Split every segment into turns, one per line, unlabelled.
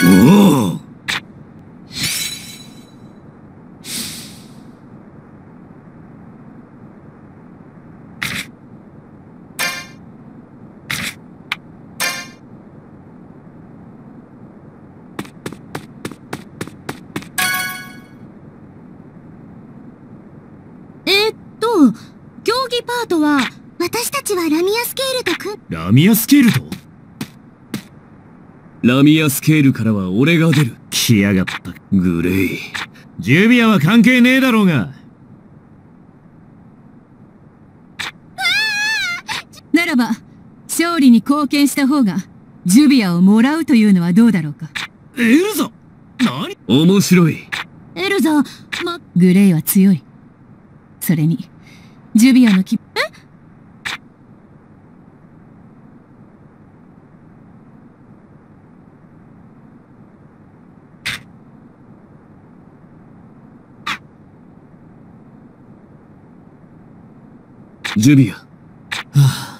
えっと、競技パートは、私たちはラミアスケールとくん、
ラミアスケールと？ラミアスケールからは俺が出る。来やがった。グレイ。ジュビアは関係ねえだろうが。
ならば、勝利に貢献した方が、ジュビアをもらうというのはどうだろうか。
エルザ何？面白い。
エルザ、ま、
グレイは強い。それに、ジュビアの気、え？
ジュビア。はあ。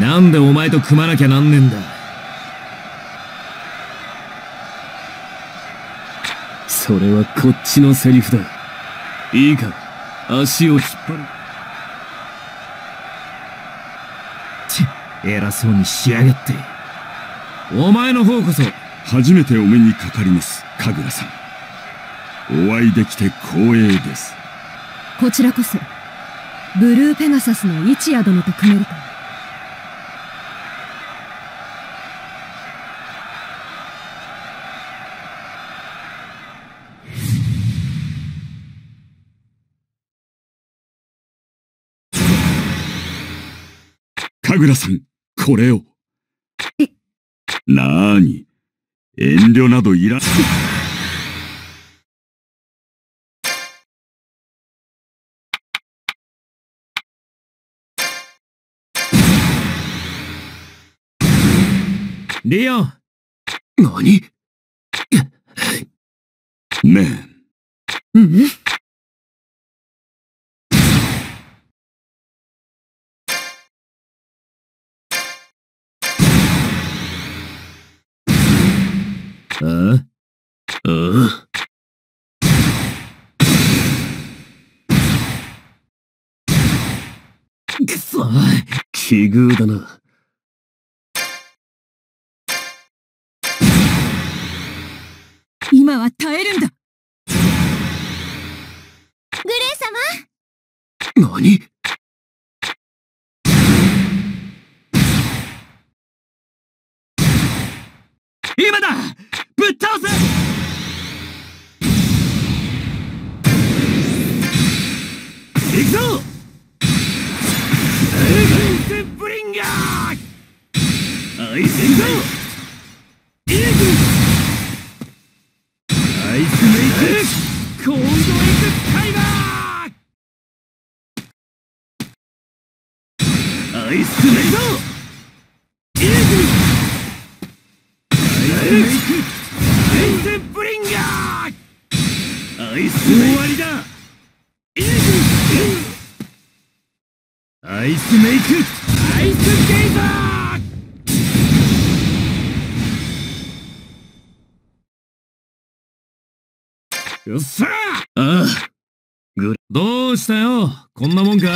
なんでお前と組まなきゃなんねんだ。それはこっちのセリフだ。いいか。足を引っ張る。ち偉そうにしやがって。お前の方こそ
初めてお目にかかります神楽さん。お会いできて光栄です。
こちらこそ、ブルーペガサスの一夜殿と組めると。は。
神楽さんこれをなーに遠慮などいら
リオン。何？
ねえ
うん？
あああくそ。奇遇だな。
今は耐えるんだ。
グレイ様？
何？アイスメイク。アイスゲイザー。よっしゃああ。ぐどうしたよ。こんなもんか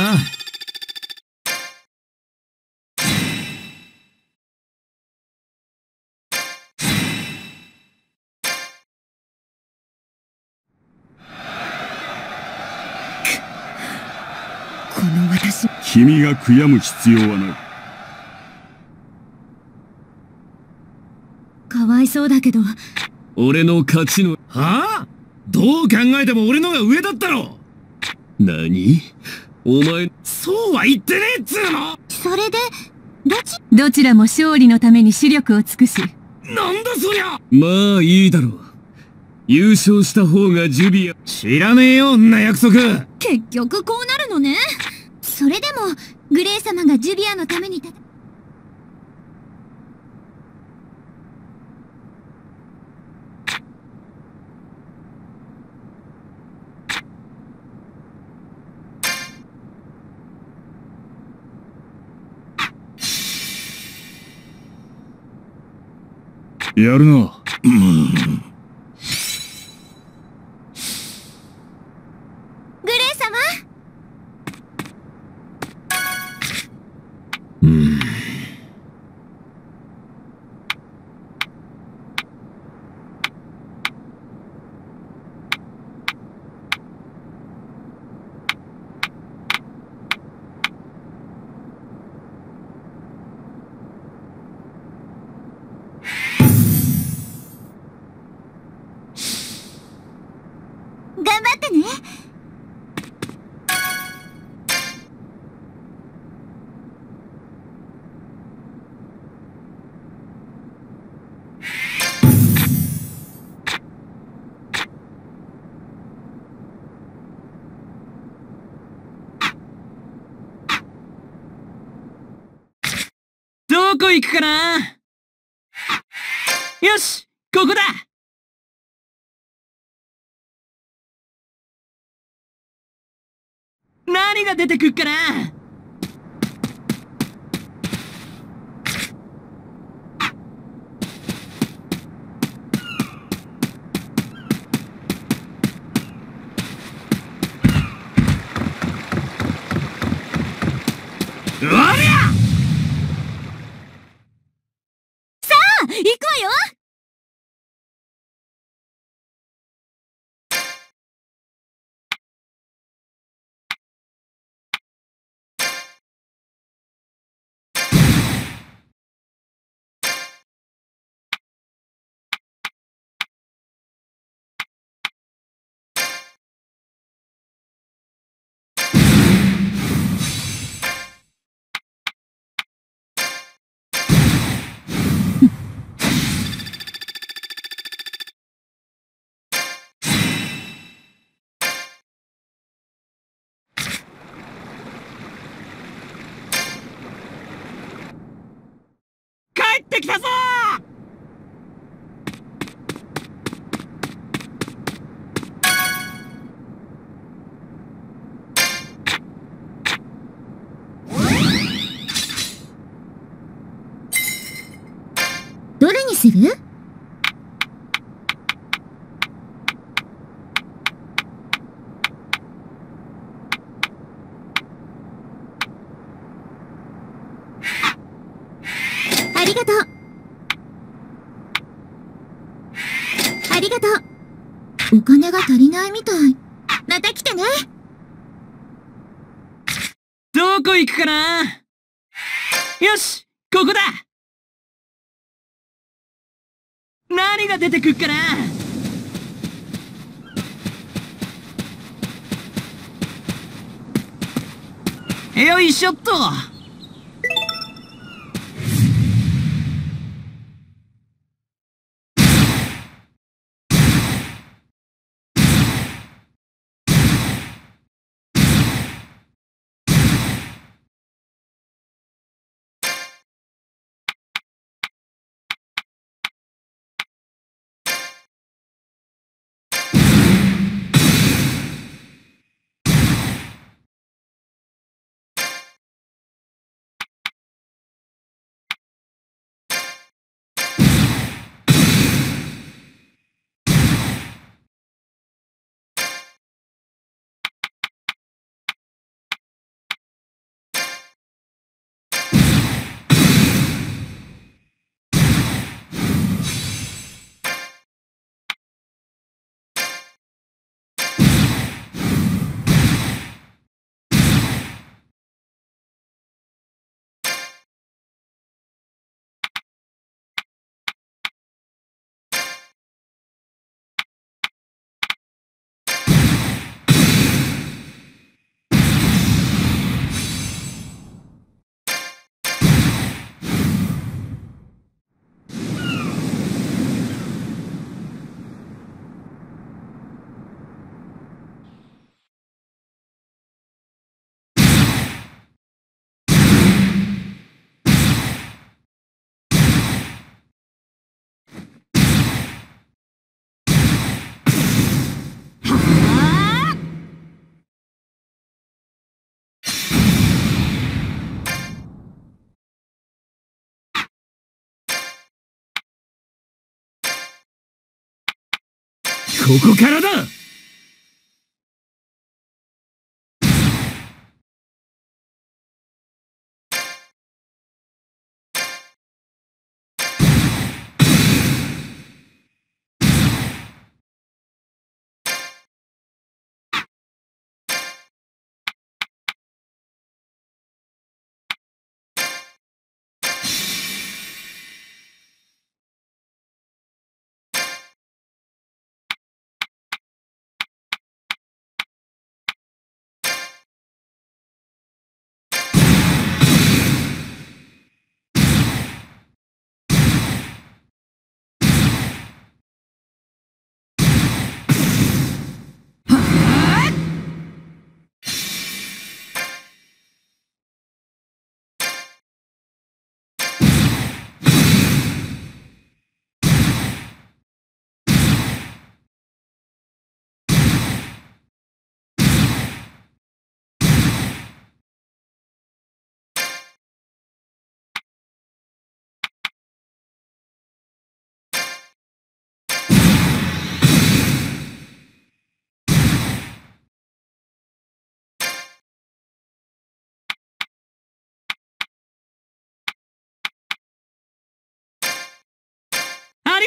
この私、
君が悔やむ必要はない。
かわいそうだけど、
俺の勝ちの。はあ？どう考えても俺のが上だったろ何？お前。そうは言ってねえっつうの！
それで、どっち？
どちらも勝利のために視力を尽くし、
なんだそりゃ！まあいいだろう。優勝した方がジュビア。知らねえよんな約束。
結局こうなるのね。それでも、グレイ様がジュビアのためにた、
やるな。
どこ行くかな？よしここだ！何が出てくっかな
うわりゃ
さあ行くわよ
帰ってきたぞ！
どれにするありがとうありがとうお金が足りないみたい。また来てね。
どこ行くかな？よしここだ。何が出てくっかな？よいしょっと。ここからだ。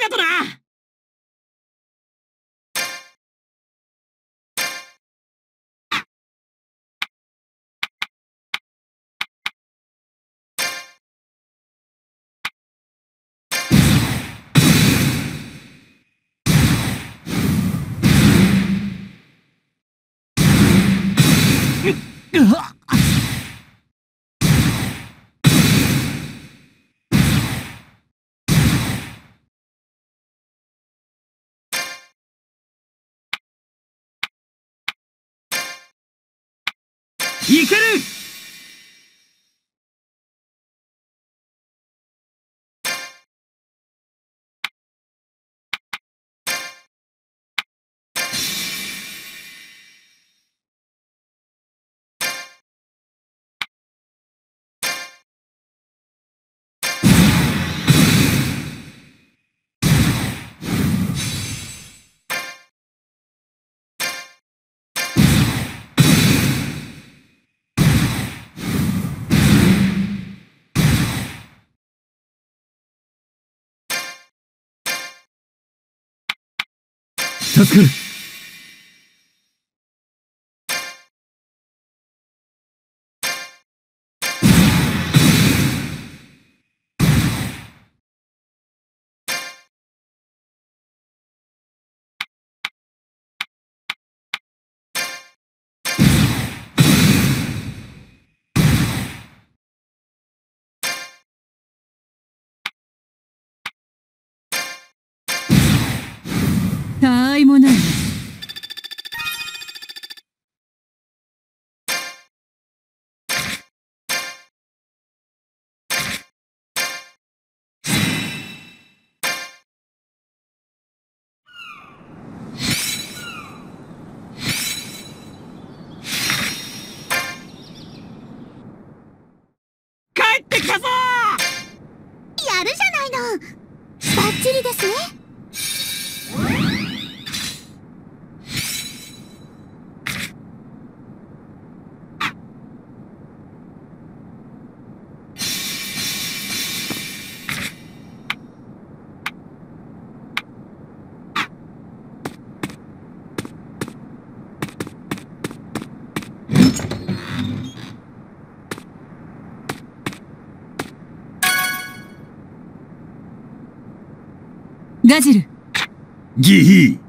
りがとな。うわ
いける助かる。
たわ
やるじゃないの。バッチリですね
ガジル
ギヒ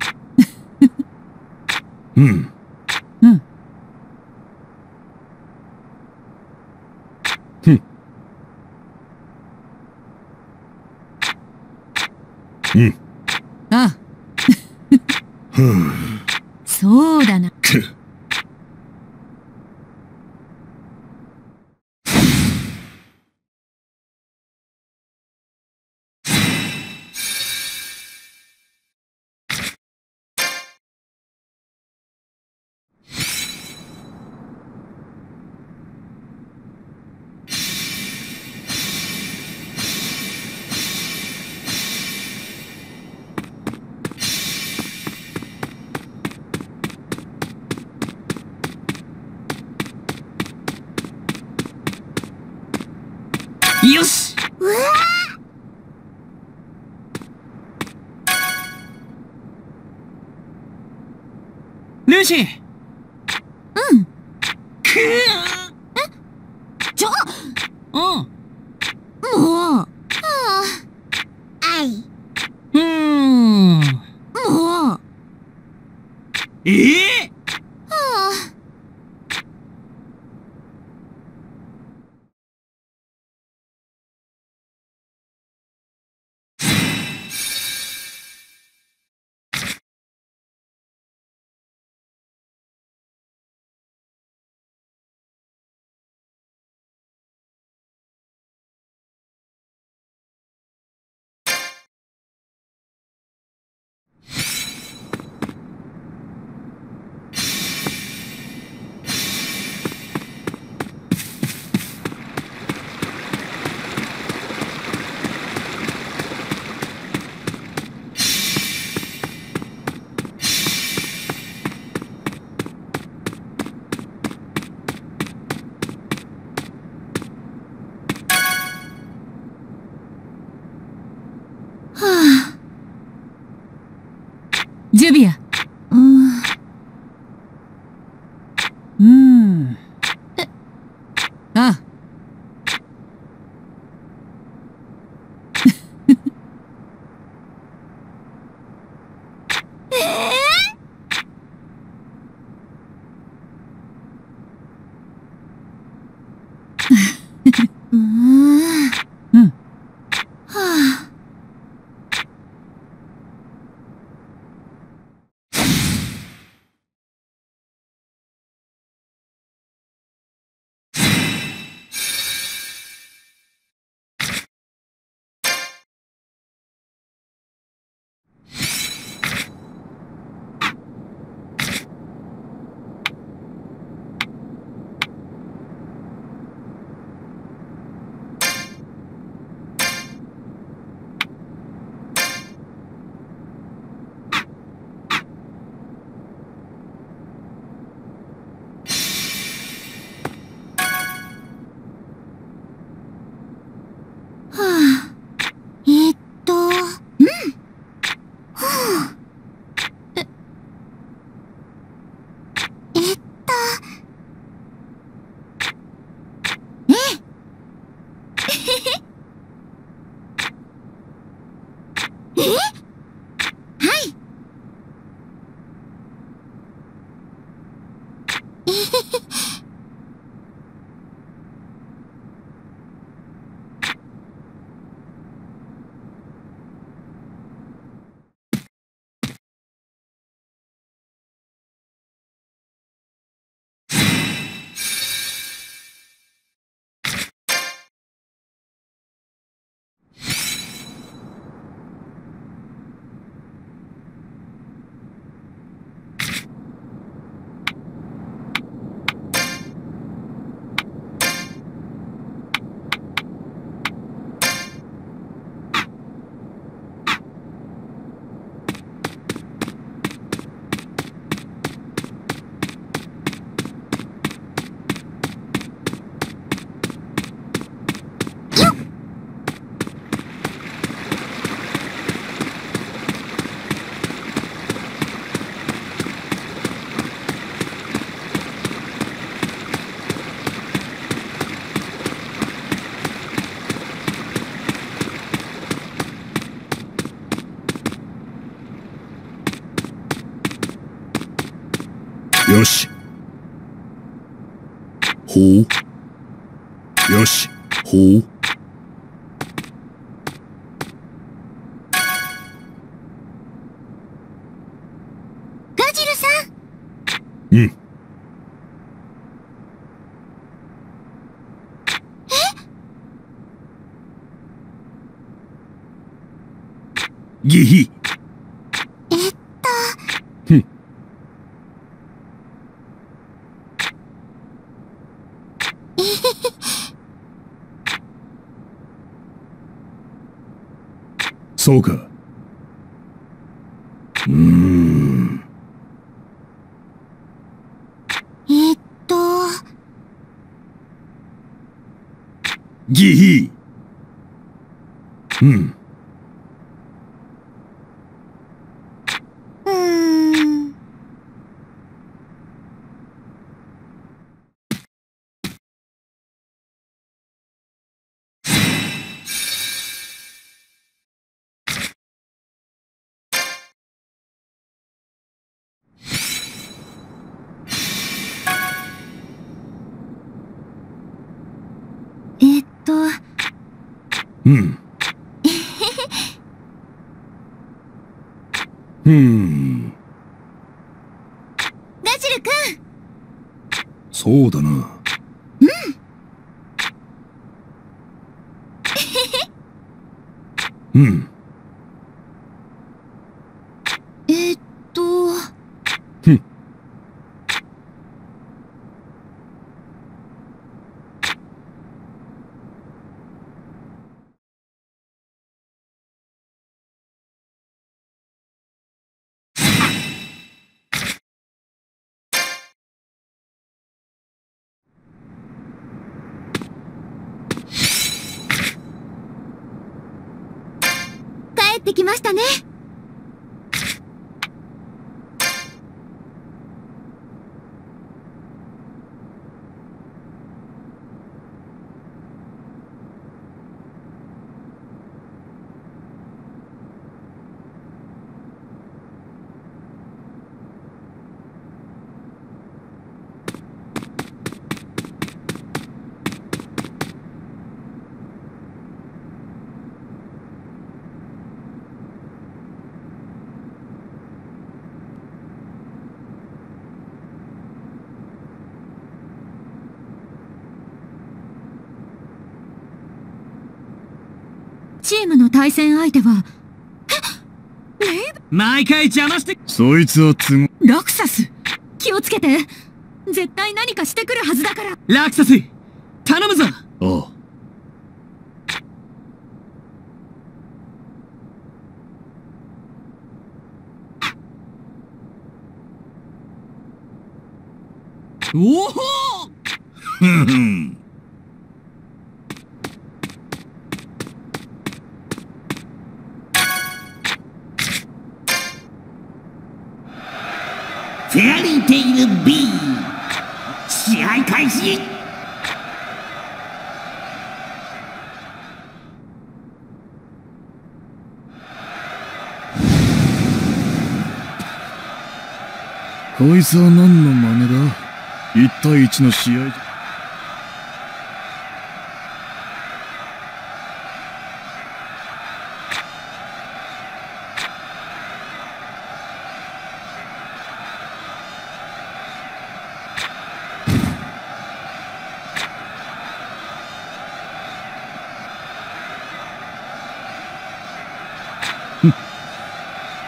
ルーシー
うん。
く
ちょ、
ーうん
もう。はあ。あい。
うーん
もう。
ええ
ほう。
ガジルさん。
うん。ギヒ
えっ
ふんそうか。うーん。
えっと、
ギヒうん
と、
うん。うん。
ガジル君
そうだな。うん。うん。
えー、っと、
ふん
帰ってきましたね。
チームの対戦相手は、
毎回邪魔して、
そいつは都合。
ラクサス。気をつけて。絶対何かしてくるはずだから。
ラクサス頼むぞ。
ああ。
おお
ふんふん。
フェアリーテイル B 試合開始。
こいつは何の真似だ？一対一の試合。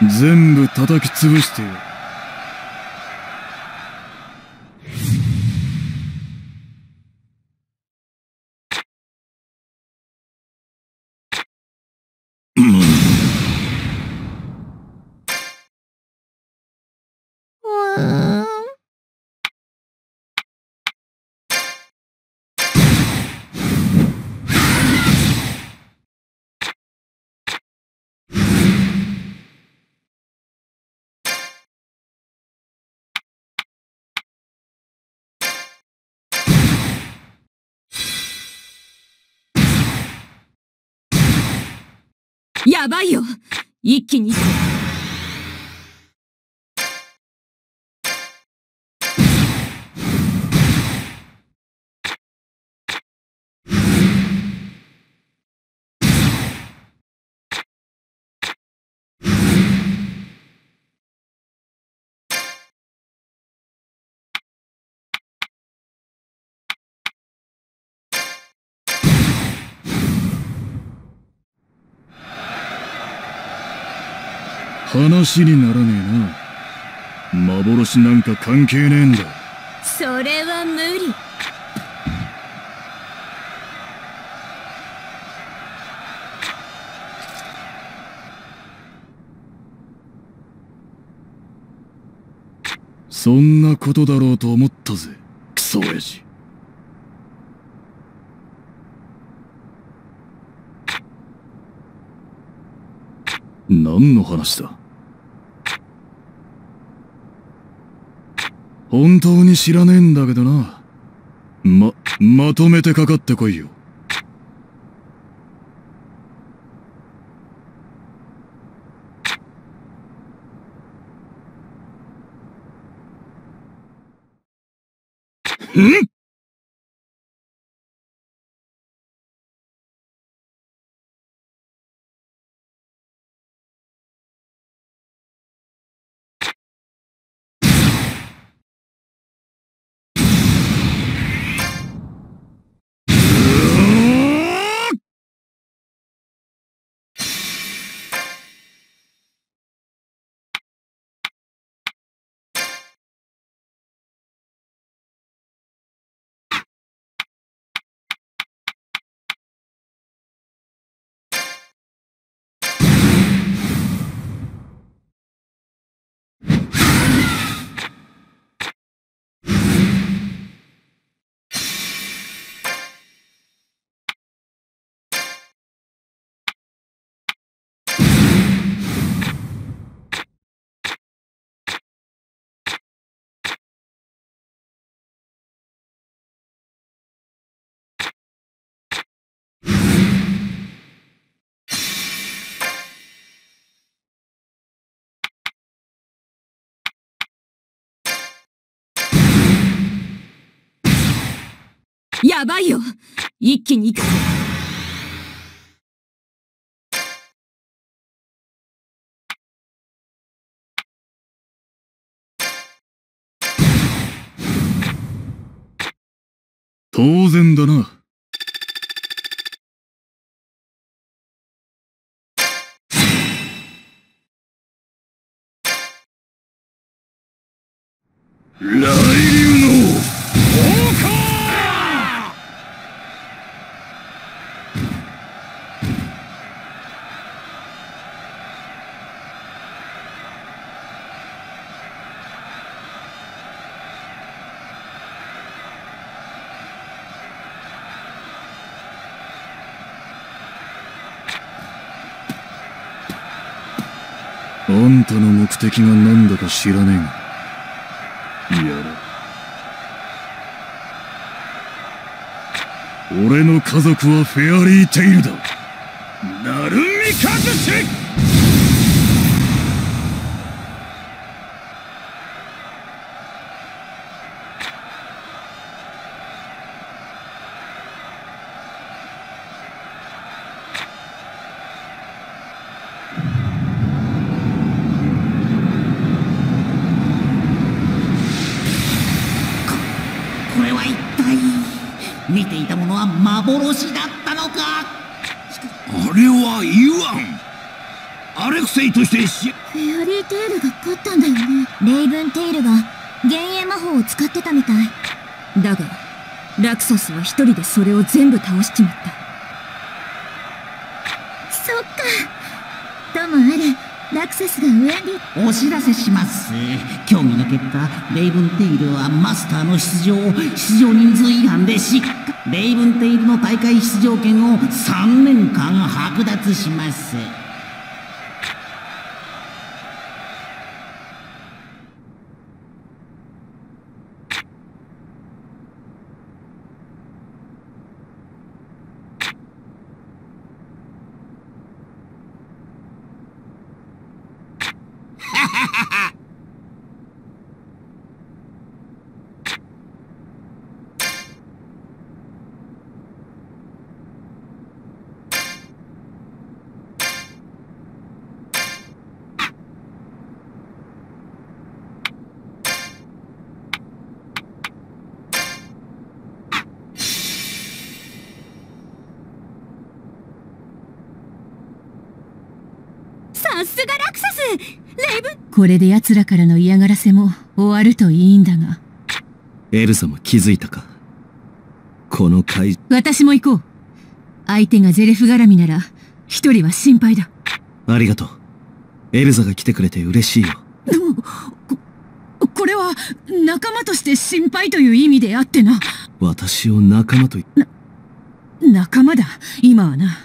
全部叩き潰してよ。
やばいよ一気に。
話にならねえな。幻なんか関係ねえんだ。
それは無理
そんなことだろうと思ったぜ。クソ親父。何の話だ？本当に知らねえんだけどな。ま、まとめてかかってこいよ。ん？
やばいよ一気に行く
当然だな。雷流のんたの目的が何だか知らねえが。やれ。俺の家族はフェアリーテイルだ。ナルミカズシ
これは一体見ていたものは幻だったのか
あれはイワンアレクセイとしてし
フェアリーテールが勝ったんだよね。レイブンテールが幻影魔法を使ってたみたい。
だがラクサスは一人でそれを全部倒しちまった。
そっか。ともあれアクセスが上に
お知らせします。興味の結果レイブンテイルはマスターの出場を出場人数違反で失格。レイブンテイルの大会出場権を3年間剥奪します
さすがラクサスレイブン
これで奴らからの嫌がらせも終わるといいんだが。
エルサも気づいたか？この会
私も行こう。相手がゼレフ絡みなら一人は心配だ。
ありがとう。エルザが来てくれて嬉しいよ。
でもここれは仲間として心配という意味であってな。
私を仲間とい
仲間だ。今はな。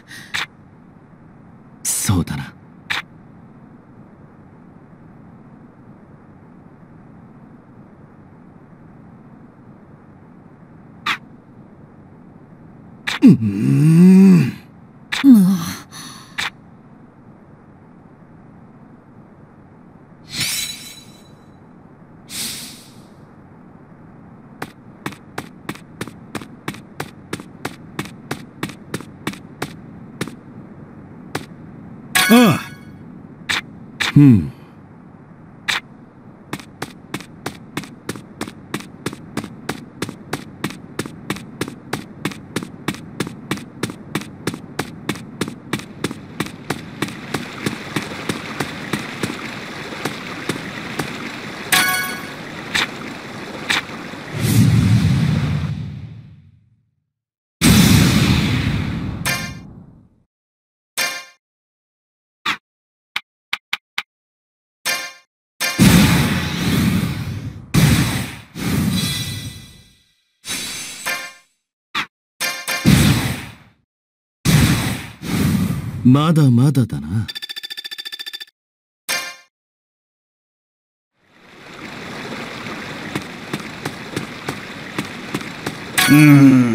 そうだなうまだまだだな。
うん。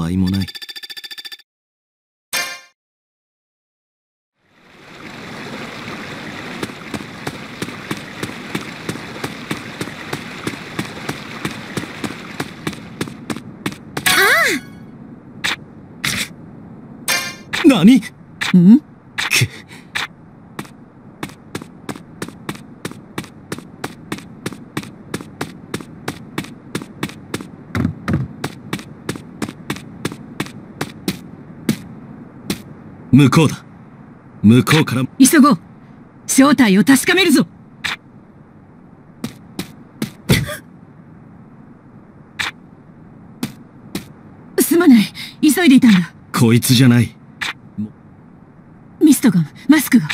わいもない。何？
ん？
向こうだ。向こうから。
急ごう。正体を確かめるぞ。すまない。急いでいたんだ。
こいつじゃない。
ミストガンマスクが。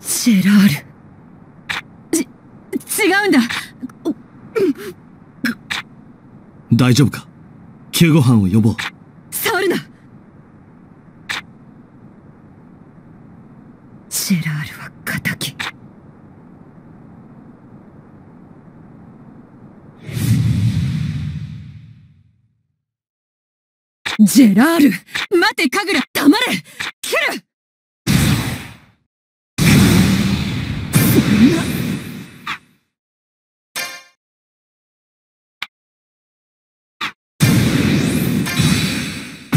ジェラール。ち違うんだ。
大丈夫か？救護班を呼ぼう
触るなジェラールは敵ジェラール待て神楽黙れ切る。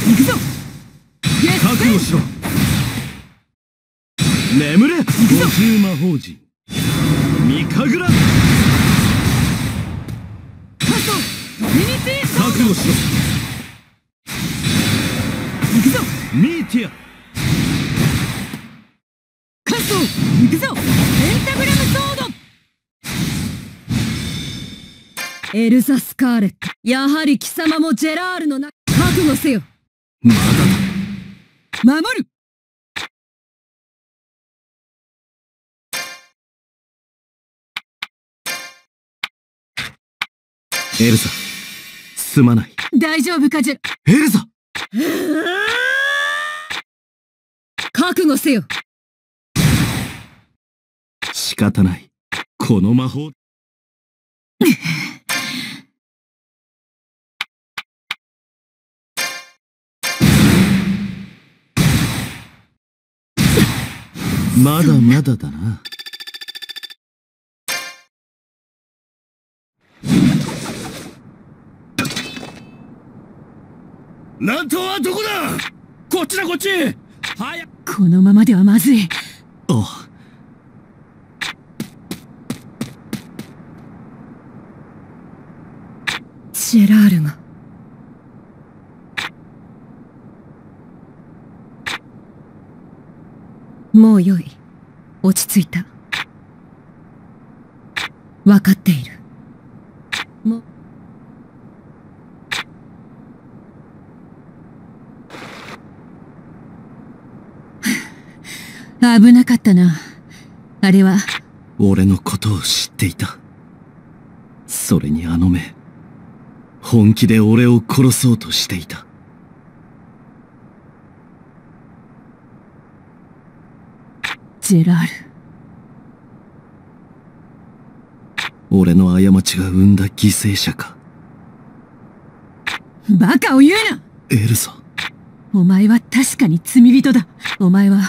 行くぞ。
覚悟しろ。眠れ。五重魔法陣。ミカグラ覚悟しろミーティア
カスト行くぞペンタグラムソード。エルザ・スカーレットやはり貴様もジェラールの中覚悟せよ。
まだだ
守る。
エルザすまない。
大丈夫かジェ
エルザ
覚悟せよ。
仕方ない。この魔法。まだまだだな。なんとはどこだ。こっちだこっち。早く
このままではまずい。
あ
ジェラールが。もうよい。落ち着いた。分かっているもう危なかったな。あれは。
俺のことを知っていた。それにあの目本気で俺を殺そうとしていた。
ジェラール。
俺の過ちが生んだ犠牲者か。
バカを言うな。
エルザ
お前は確かに罪人だ。お前は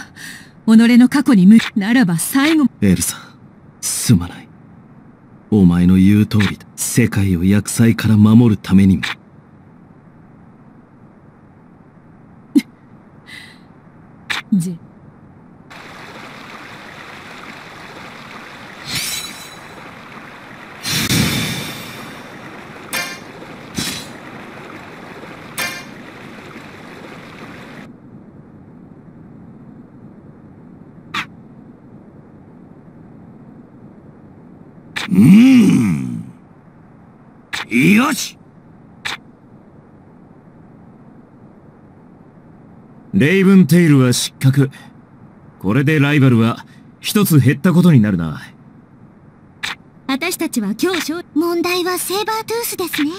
己の過去に向くならば最後
エルサすまない。お前の言う通りだ。世界を厄災から守るためにも
ジェ
よし。レイブンテイルは失格。これでライバルは一つ減ったことになるな。
私たちは今日勝問題はセーバートゥースですね。うん。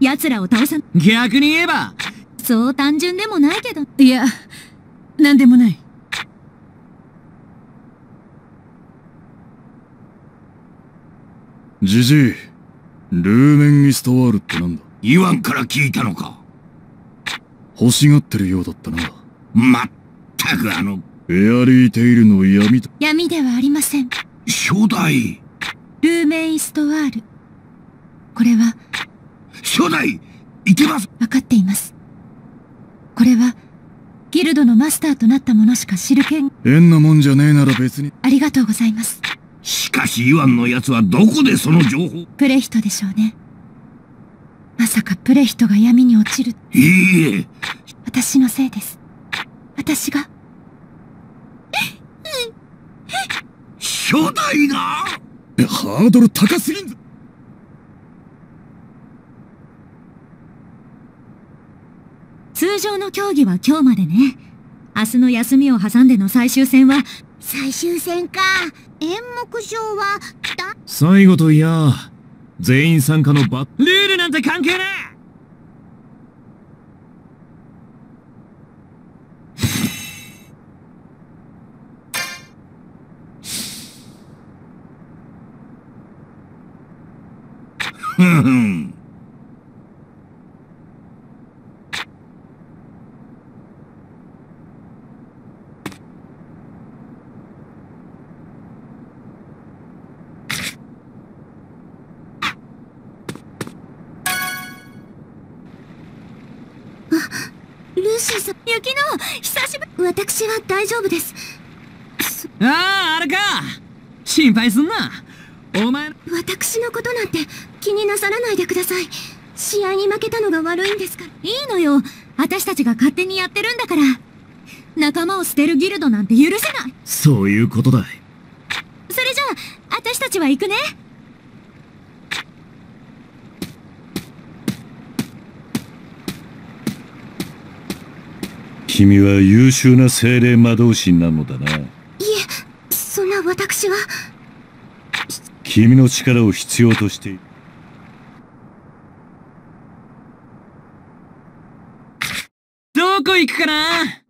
奴らを倒さ
逆に言えば。
そう単純でもないけど。
いや何でもない
ジジイルーメン・イストワールってなんだ？
言わんから聞いたのか？
欲しがってるようだったな。
まったくあの、
エアリーテイルの闇だ。
闇ではありません。
初代、
ルーメイストワール。これは、
初代、いけます
分かっています。これは、ギルドのマスターとなった者しか知る権、
変なもんじゃねえなら別に。
ありがとうございます。
しかしイワンの奴はどこでその情報？
プレヒトでしょうね。まさかプレヒトが闇に落ちる。
いいえ、
私のせいです。私が、
初代が？
ハードル高すぎんぞ。
通常の競技は今日までね。明日の休みを挟んでの最終戦は、最終戦か。演目賞は、だ、
最後といや、全員参加のバッ
ルールなんて関係ね
えんふん。
ルーシーさん、雪乃、久しぶり。私は大丈夫です。
えああ、あれか心配すんなお前、
私のことなんて気になさらないでください。試合に負けたのが悪いんですから。いいのよ。私たちが勝手にやってるんだから。仲間を捨てるギルドなんて許せない。
そういうことだ。
それじゃあ、私たちは行くね。
君は優秀な精霊魔導士なのだな。
いえ、そんな私は。
君の力を必要としている。
どこ行くかな？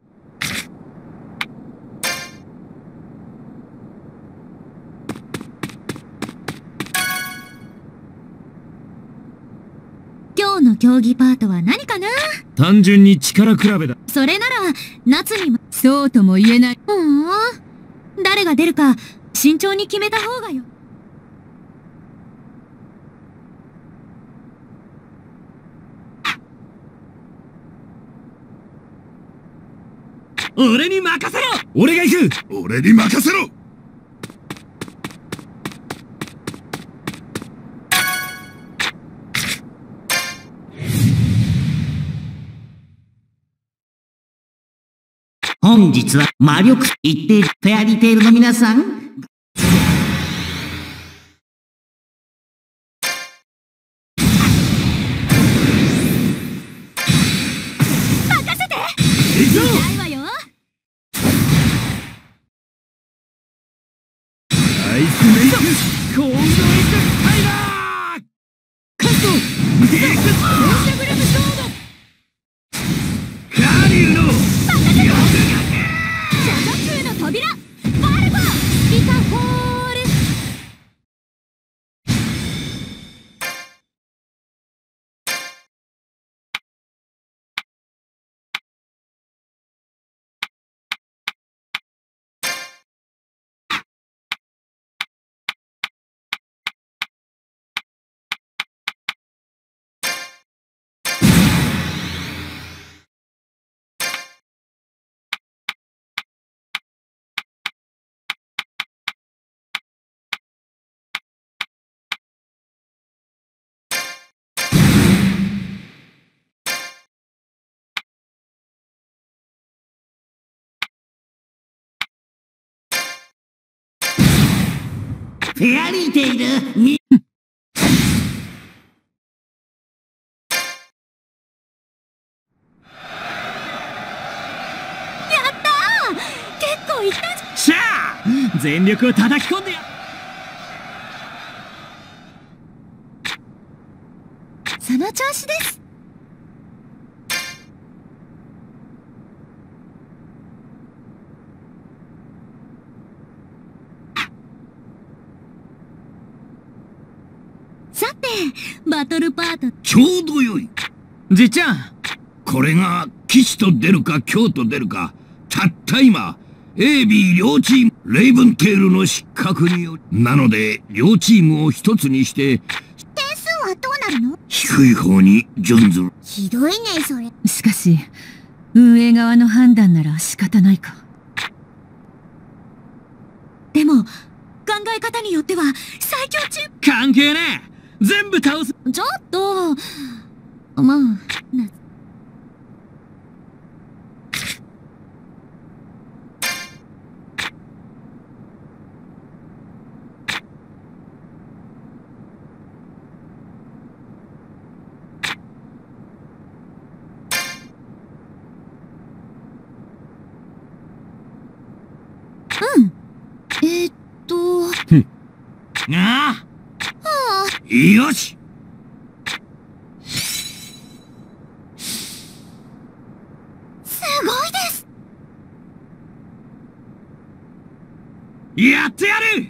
競技パートは何かな？
単純に力比べだ。
それなら、夏にも、
そうとも言えない。
うーん。誰が出るか、慎重に決めた方がよ。
俺に任せろ
俺が行く
俺に任せろ
本日は魔力一定フェアリテールの皆さん、フェアリーテール、み、
結構いったじ
しゃあ全力を叩き込んでや
ゃその調子ですさてバトルパート。
ちょうどよい。
じっちゃん、
これが、騎士と出るか、京と出るか、たった今、AB 両チーム、レイブンテールの失格により、なので、両チームを一つにして、
点数はどうなるの？
低い方にジョンズ。
ひどいね、それ。
しかし、運営側の判断なら仕方ないか。
でも、考え方によっては、最強チーム。
関係ねえ全部倒す。
ちょっと、まあ、な、うん。えー、っと、
あ
よし。
すごいです。
やってやる